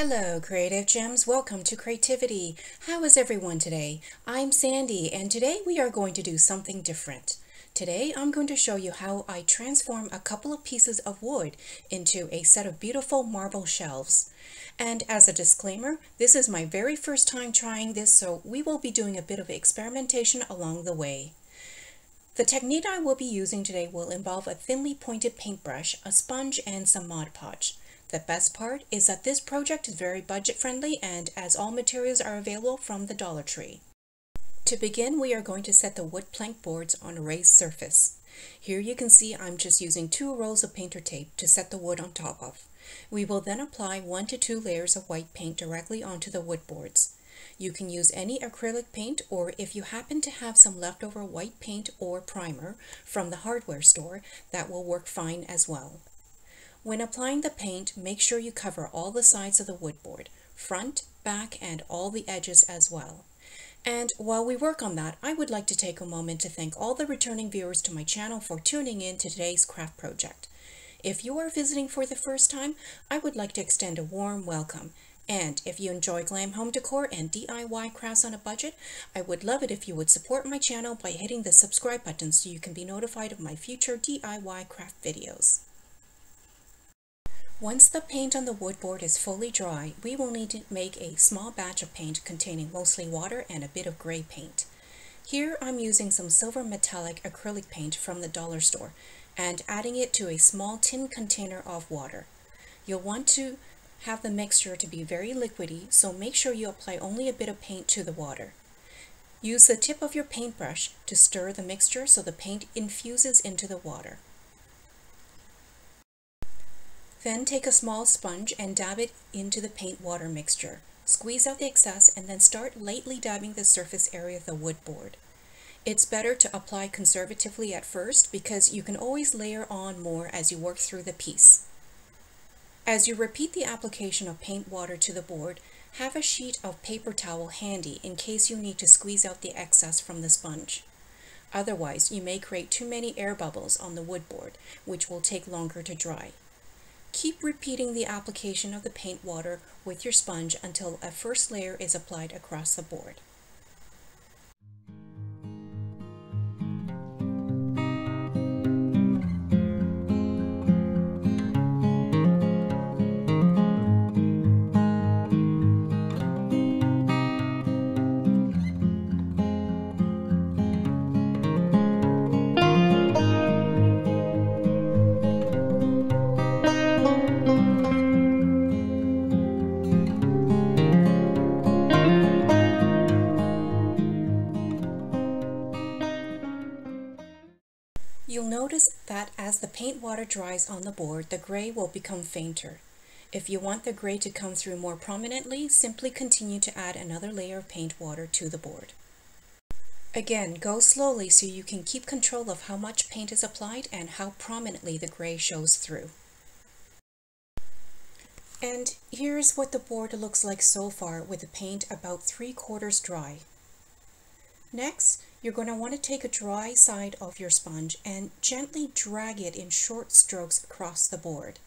Hello, Creative Gems. Welcome to Creativity. How is everyone today? I'm Sandy, and today we are going to do something different. Today, I'm going to show you how I transform a couple of pieces of wood into a set of beautiful marble shelves. And as a disclaimer, this is my very first time trying this, so we will be doing a bit of experimentation along the way. The technique I will be using today will involve a thinly pointed paintbrush, a sponge, and some Mod Podge. The best part is that this project is very budget friendly and as all materials are available from the Dollar Tree. To begin, we are going to set the wood plank boards on a raised surface. Here you can see I'm just using two rolls of painter tape to set the wood on top of. We will then apply one to two layers of white paint directly onto the wood boards. You can use any acrylic paint or if you happen to have some leftover white paint or primer from the hardware store, that will work fine as well. When applying the paint, make sure you cover all the sides of the wood board, front, back, and all the edges as well. And while we work on that, I would like to take a moment to thank all the returning viewers to my channel for tuning in to today's craft project. If you are visiting for the first time, I would like to extend a warm welcome. And if you enjoy glam home decor and DIY crafts on a budget, I would love it if you would support my channel by hitting the subscribe button so you can be notified of my future DIY craft videos. Once the paint on the wood board is fully dry, we will need to make a small batch of paint containing mostly water and a bit of gray paint. Here I'm using some silver metallic acrylic paint from the dollar store and adding it to a small tin container of water. You'll want to have the mixture to be very liquidy, so make sure you apply only a bit of paint to the water. Use the tip of your paintbrush to stir the mixture so the paint infuses into the water. Then take a small sponge and dab it into the paint water mixture. Squeeze out the excess and then start lightly dabbing the surface area of the wood board. It's better to apply conservatively at first because you can always layer on more as you work through the piece. As you repeat the application of paint water to the board, have a sheet of paper towel handy in case you need to squeeze out the excess from the sponge. Otherwise, you may create too many air bubbles on the wood board, which will take longer to dry. Keep repeating the application of the paint water with your sponge until a first layer is applied across the board. As the paint water dries on the board, the gray will become fainter. If you want the gray to come through more prominently, simply continue to add another layer of paint water to the board. Again, go slowly so you can keep control of how much paint is applied and how prominently the gray shows through. And here's what the board looks like so far with the paint about three quarters dry. Next, you're going to want to take a dry side of your sponge and gently drag it in short strokes across the board.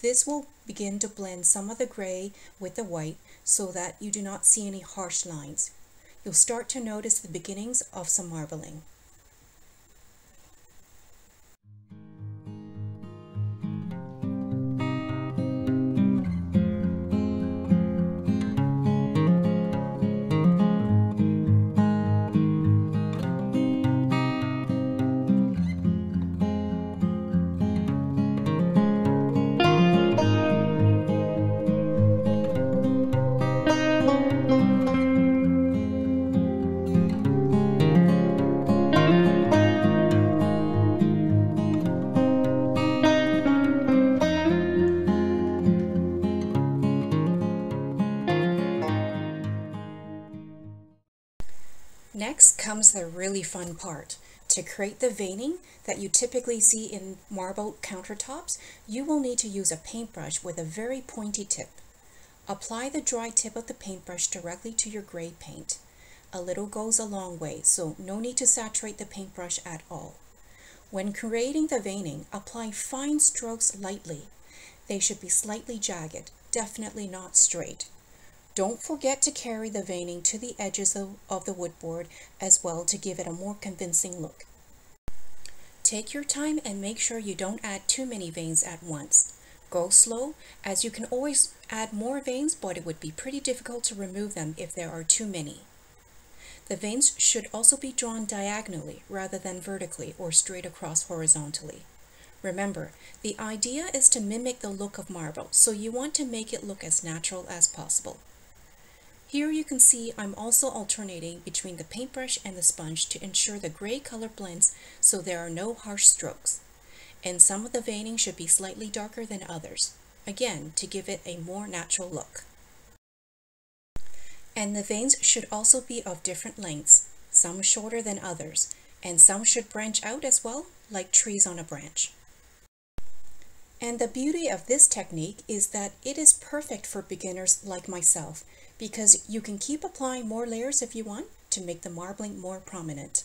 This will begin to blend some of the gray with the white so that you do not see any harsh lines. You'll start to notice the beginnings of some marbling. The really fun part. To create the veining that you typically see in marble countertops, you will need to use a paintbrush with a very pointy tip. Apply the dry tip of the paintbrush directly to your gray paint. A little goes a long way, so no need to saturate the paintbrush at all. When creating the veining, apply fine strokes lightly. They should be slightly jagged definitely not straight. Don't forget to carry the veining to the edges of, of the wood board as well to give it a more convincing look. Take your time and make sure you don't add too many veins at once. Go slow, as you can always add more veins, but it would be pretty difficult to remove them if there are too many. The veins should also be drawn diagonally rather than vertically or straight across horizontally. Remember, the idea is to mimic the look of marble, so you want to make it look as natural as possible. Here you can see I'm also alternating between the paintbrush and the sponge to ensure the gray color blends so there are no harsh strokes. And some of the veining should be slightly darker than others, again to give it a more natural look. And the veins should also be of different lengths, some shorter than others, and some should branch out as well, like trees on a branch. And the beauty of this technique is that it is perfect for beginners like myself because you can keep applying more layers if you want to make the marbling more prominent.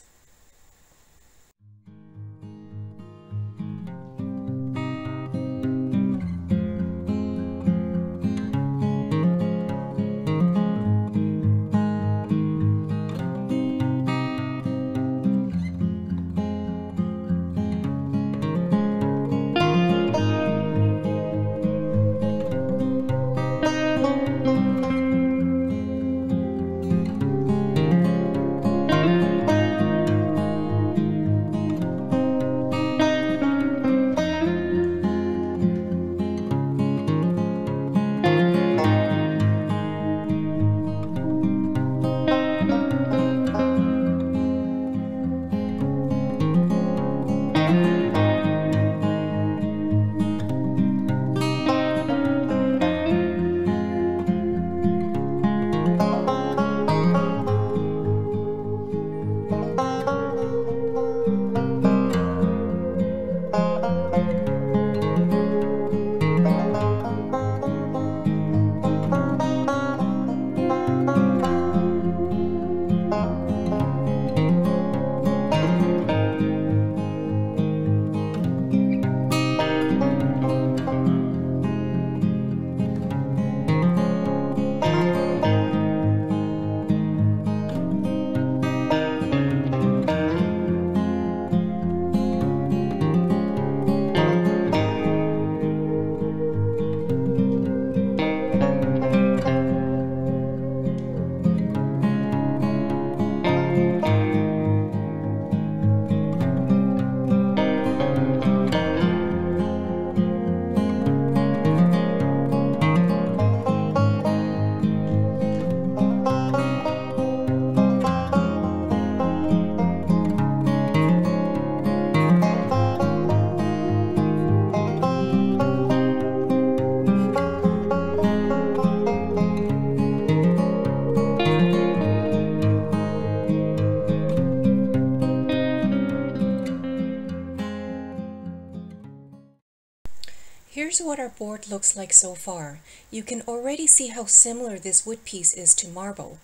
Here's what our board looks like so far. You can already see how similar this wood piece is to marble.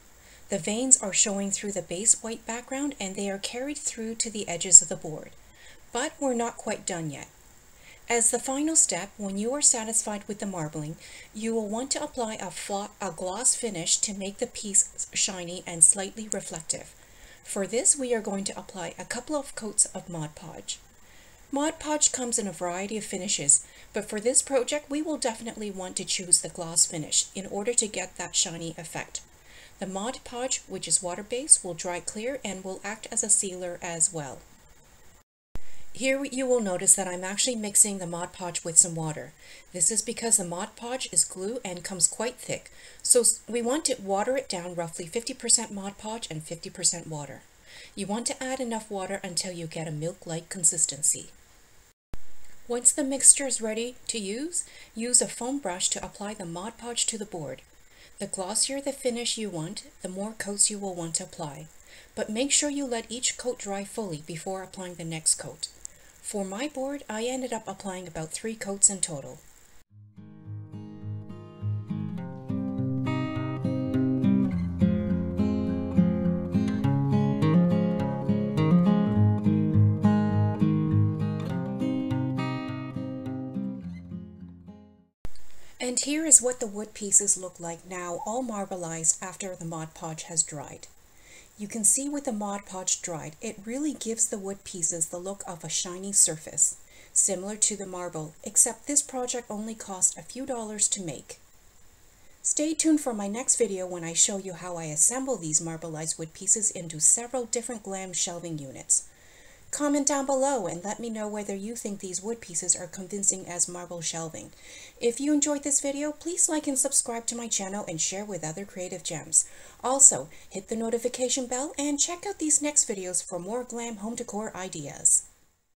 The veins are showing through the base white background and they are carried through to the edges of the board. But we're not quite done yet. As the final step, when you are satisfied with the marbling, you will want to apply a, a gloss finish to make the piece shiny and slightly reflective. For this, we are going to apply a couple of coats of Mod Podge. Mod Podge comes in a variety of finishes, but for this project we will definitely want to choose the gloss finish in order to get that shiny effect. The Mod Podge, which is water-based, will dry clear and will act as a sealer as well. Here you will notice that I'm actually mixing the Mod Podge with some water. This is because the Mod Podge is glue and comes quite thick, so we want to water it down roughly 50% Mod Podge and 50% water. You want to add enough water until you get a milk-like consistency. Once the mixture is ready to use, use a foam brush to apply the Mod Podge to the board. The glossier the finish you want, the more coats you will want to apply. But make sure you let each coat dry fully before applying the next coat. For my board, I ended up applying about three coats in total. Is what the wood pieces look like now all marbleized after the Mod Podge has dried. You can see with the Mod Podge dried, it really gives the wood pieces the look of a shiny surface, similar to the marble, except this project only cost a few dollars to make. Stay tuned for my next video when I show you how I assemble these marbleized wood pieces into several different glam shelving units. Comment down below and let me know whether you think these wood pieces are convincing as marble shelving. If you enjoyed this video, please like and subscribe to my channel and share with other creative gems. Also, hit the notification bell and check out these next videos for more glam home decor ideas.